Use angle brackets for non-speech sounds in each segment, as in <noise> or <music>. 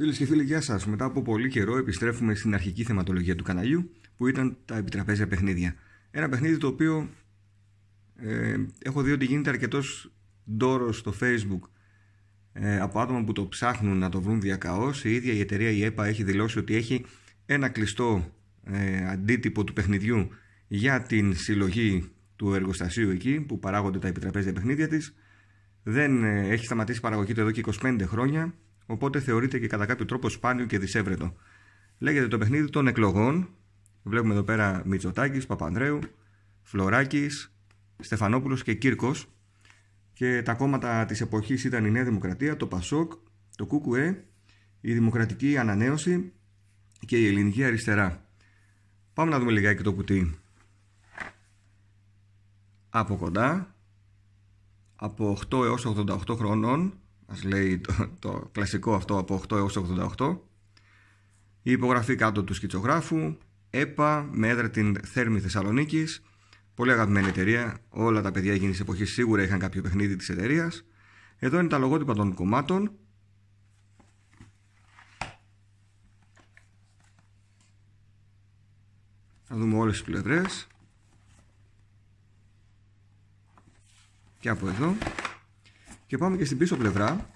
Φίλες και φίλοι, γεια σας. Μετά από πολύ καιρό επιστρέφουμε στην αρχική θεματολογία του καναλιού που ήταν τα επιτραπέζια παιχνίδια. Ένα παιχνίδι το οποίο ε, έχω δει ότι γίνεται αρκετός ντόρος στο facebook ε, από άτομα που το ψάχνουν να το βρουν διακαώς. Η ίδια η εταιρεία η ΕΠΑ έχει δηλώσει ότι έχει ένα κλειστό ε, αντίτυπο του παιχνιδιού για την συλλογή του εργοστασίου εκεί που παράγονται τα επιτραπέζια παιχνίδια της. Δεν ε, έχει σταματήσει η παραγωγή του εδώ και 25 χρόνια οπότε θεωρείται και κατά κάποιο τρόπο σπάνιο και δυσέβρετο. Λέγεται το παιχνίδι των εκλογών. Βλέπουμε εδώ πέρα Μητσοτάκης, Παπανδρέου, Φλωράκης, Στεφανόπουλος και Κύρκος. Και τα κόμματα της εποχής ήταν η Νέα Δημοκρατία, το ΠΑΣΟΚ, το ΚΚΕ, η Δημοκρατική Ανανέωση και η Ελληνική Αριστερά. Πάμε να δούμε λιγάκι το κουτί. Από κοντά, από 8 έως 88 χρονών, μας λέει το, το κλασικό αυτό από 8 έως 88 η υπογραφή κάτω του σκητσογράφου ΕΠΑ με έδρα την Θέρμη Θεσσαλονίκης πολύ αγαπημένη εταιρεία. Όλα τα παιδιά εκείνης εποχής σίγουρα είχαν κάποιο παιχνίδι της εταιρείας. εδώ είναι τα λογότυπα των κομμάτων. Θα δούμε όλες τις πλευρές. Και από εδώ και πάμε και στην πίσω πλευρά.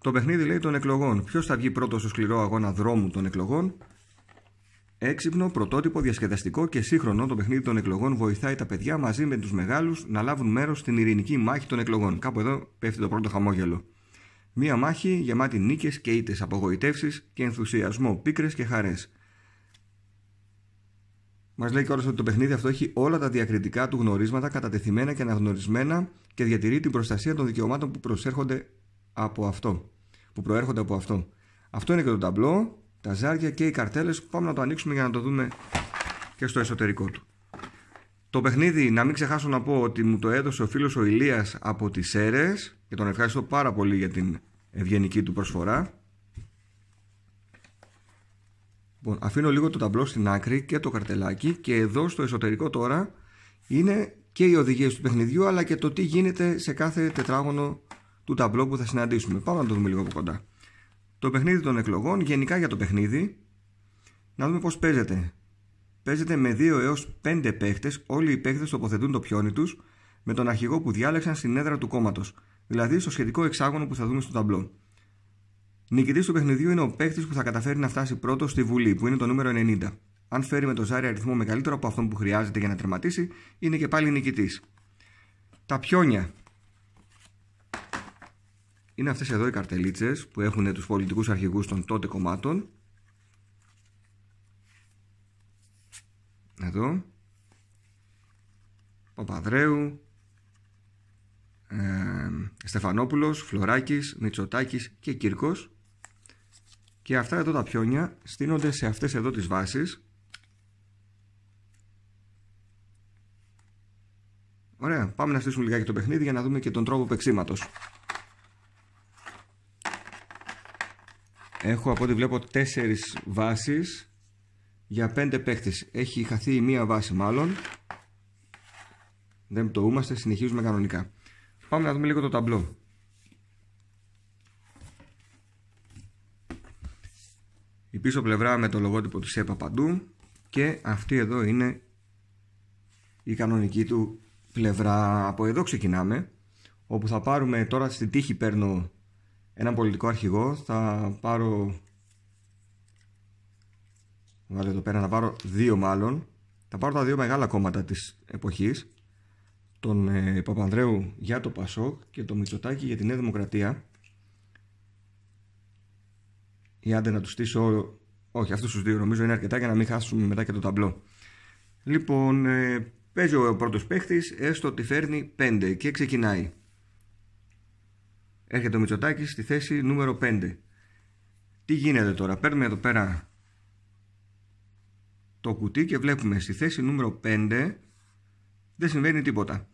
Το παιχνίδι λέει των εκλογών. Ποιος θα βγει πρώτος στο σκληρό αγώνα δρόμου των εκλογών; Έξυπνο, πρωτότυπο, διασκεδαστικό και σύγχρονο το παιχνίδι των εκλογών βοηθάει τα παιδιά μαζί με τους μεγάλους να λάβουν μέρος στην ειρηνική μάχη των εκλογών. Κάπου εδώ πέφτει το πρώτο χαμόγελο. Μία μάχη γεμάτη νίκες και ήττες, απογοητεύσεις και ενθουσιασμό, πίκρες και χαρές. Μας λέει κιόλας ότι το παιχνίδι αυτό έχει όλα τα διακριτικά του γνωρίσματα κατατεθειμένα και αναγνωρισμένα και διατηρεί την προστασία των δικαιωμάτων που προσέρχονται από αυτό. Που προέρχονται από αυτό. Αυτό είναι και το ταμπλό, τα ζάρια και οι καρτέλες. Πάμε να το ανοίξουμε για να το δούμε και στο εσωτερικό του. Το παιχνίδι, να μην ξεχάσω να πω ότι μου το έδωσε ο φίλος ο Ηλίας από τις ΣΕΡΕΣ και τον ευχαριστώ πάρα πολύ για την ευγενική του προσφορά. Λοιπόν, αφήνω λίγο το ταμπλό στην άκρη και το καρτελάκι και εδώ στο εσωτερικό τώρα είναι και οι οδηγίες του παιχνιδιού αλλά και το τι γίνεται σε κάθε τετράγωνο του ταμπλό που θα συναντήσουμε. Πάμε να το δούμε λίγο από κοντά. Το παιχνίδι των εκλογών, γενικά για το παιχνίδι, να δούμε πώς παίζεται. Παίζεται με 2 έως 5 παίχτες, όλοι οι παίχτες τοποθετούν το πιόνι τους με τον αρχηγό που διάλεξαν στην έδρα του κόμματος, δηλαδή στο σχετικό εξάγωνο που θα δούμε στο ταμπλό. Νικητής του παιχνιδιού είναι ο παίκτης που θα καταφέρει να φτάσει πρώτος στη Βουλή, που είναι το νούμερο 90. Αν φέρει με το ζάρι αριθμό μεγαλύτερο από αυτόν που χρειάζεται για να τερματίσει, είναι και πάλι νικητής. Τα πιόνια. Είναι αυτές εδώ οι καρτελίτσες που έχουν τους πολιτικούς αρχηγούς των τότε κομμάτων. Εδώ. Παπαδρέου, ε, Στεφανόπουλος, Φλωράκης, Μητσοτάκης και Κύρκος. Και αυτά εδώ τα πιόνια στείνονται σε αυτές εδώ τις βάσεις. Ωραία, πάμε να στήσουμε λιγάκι το παιχνίδι για να δούμε και τον τρόπο παίξήματος. Έχω από ό,τι βλέπω τέσσερις βάσεις για πέντε παίχτες. Έχει χαθεί η μία βάση μάλλον. Δεν πτωούμαστε, συνεχίζουμε κανονικά. Πάμε να δούμε λίγο το ταμπλό. Η πίσω πλευρά με το λογότυπο του ΣΕΠΑ παντού και αυτή εδώ είναι η κανονική του πλευρά. Από εδώ ξεκινάμε όπου θα πάρουμε τώρα στην τύχη παίρνω έναν πολιτικό αρχηγό. Θα πάρω βάλω εδώ πέρα να πάρω δύο μάλλον. Θα πάρω τα δύο μεγάλα κόμματα της εποχής τον ε, Παπανδρέου για το Πασόκ και τον Μητσοτάκη για την Νέα Δημοκρατία ή άντε να τους στήσω. Όχι, αυτούς τους δύο νομίζω είναι αρκετά για να μην χάσουμε μετά και το ταμπλό. Λοιπόν, ε, παίζει ο πρώτος παίχτης, έστω ότι φέρνει 5 και ξεκινάει. Έρχεται ο Μητσοτάκης στη θέση νούμερο 5. Τι γίνεται τώρα, παίρνουμε εδώ πέρα το κουτί και βλέπουμε στη θέση νούμερο 5 δεν συμβαίνει τίποτα.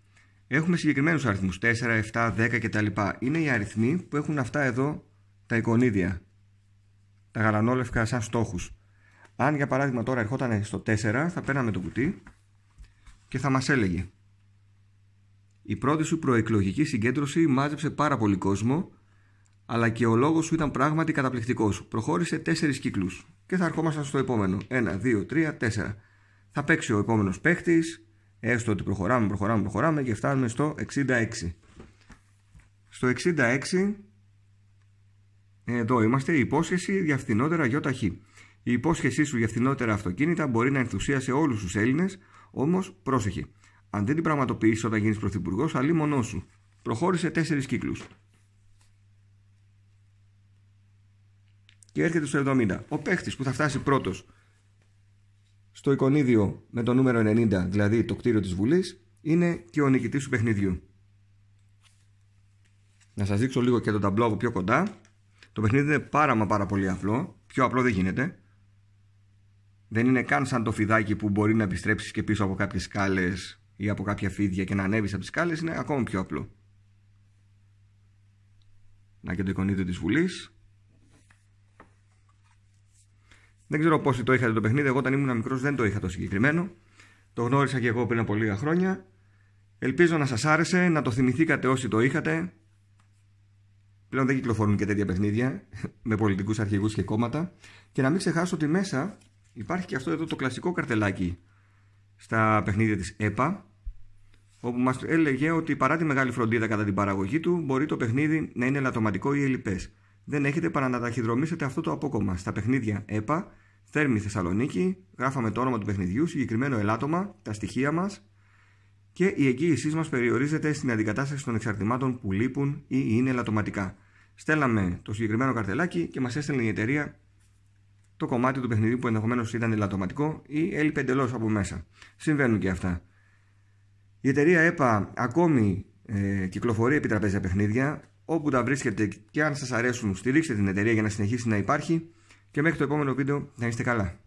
Έχουμε συγκεκριμένους αριθμούς 4, 7, 10 κτλ. Είναι οι αριθμοί που έχουν αυτά εδώ τα εικονίδια τα γαλανόλευκα σαν στόχους. Αν για παράδειγμα τώρα ερχόταν στο 4 θα παίρναμε το κουτί και θα μας έλεγε η πρώτη σου προεκλογική συγκέντρωση μάζεψε πάρα πολύ κόσμο αλλά και ο λόγος σου ήταν πράγματι καταπληκτικός. Προχώρησε τέσσερις κύκλους. Και θα ερχόμασταν στο επόμενο. Ένα, δύο, τρία, τέσσερα. Θα παίξει ο επόμενος παίχτης, έστω ότι προχωράμε, προχωράμε, προχωράμε και φτάνουμε στο 66. Στο 66, εδώ είμαστε, η υπόσχεση για φθηνότερα ΙΧ. Η υπόσχεσή σου για φθηνότερα αυτοκίνητα μπορεί να ενθουσίασε όλους τους Έλληνες, όμως πρόσεχε. Αν δεν την πραγματοποιήσει όταν γίνεις πρωθυπουργός, αλλή μονός σου. Προχώρησε τέσσερις κύκλους. Και έρχεται στο 70. Ο παίχτης που θα φτάσει πρώτος στο εικονίδιο με το νούμερο 90, δηλαδή το κτίριο της Βουλής, είναι και ο νικητής του παιχνιδιού. Να σας δείξω λίγο και το ταμπλό από πιο κοντά. Το παιχνίδι είναι πάρα μα πάρα πολύ απλό. Πιο απλό δεν γίνεται. Δεν είναι καν σαν το φιδάκι που μπορεί να επιστρέψεις και πίσω από κάποιες σκάλες ή από κάποια φίδια και να ανέβεις από τις σκάλες. Είναι ακόμα πιο απλό. Να και το εικονίδιο της Βουλής. Δεν ξέρω πόσοι το είχατε το παιχνίδι. Εγώ όταν ήμουν μικρός δεν το είχα το συγκεκριμένο. Το γνώρισα και εγώ πριν από λίγα χρόνια. Ελπίζω να σας άρεσε, να το θυμηθήκατε όσοι το είχατε. Πλέον δεν κυκλοφορούν και τέτοια παιχνίδια <laughs> με πολιτικούς αρχηγούς και κόμματα. Και να μην ξεχάσω ότι μέσα υπάρχει και αυτό εδώ το κλασικό καρτελάκι στα παιχνίδια της ΕΠΑ. Όπου μας έλεγε ότι παρά τη μεγάλη φροντίδα κατά την παραγωγή του, μπορεί το παιχνίδι να είναι ελαττωματικό ή ελλειπές. Δεν έχετε παρά να ταχυδρομήσετε αυτό το απόκομμα. Στα παιχνίδια ΕΠΑ Θέρμη Θεσσαλονίκη, γράφαμε το όνομα του παιχνιδιού, συγκεκριμένο ελάττωμα, τα στοιχεία μας και η εγγύησής μας περιορίζεται στην αντικατάσταση των εξαρτημάτων που λείπουν ή είναι ελαττωματικά. Στέλναμε το συγκεκριμένο καρτελάκι και μας έστελνε η εταιρεία το κομμάτι του παιχνιδιού που ενδεχομένως ήταν ελαττωματικό ή έλειπε εντελώς από μέσα. Συμβαίνουν και αυτά. Η εταιρεία ΕΠΑ ακόμη ε, κυκλοφορεί επιτραπέζια παιχνίδια. Όπου τα βρίσκετε και αν σας αρέσουν, στηρίξτε την εταιρεία για να συνεχίσει να υπάρχει. Και μέχρι το επόμενο βίντεο να είστε καλά.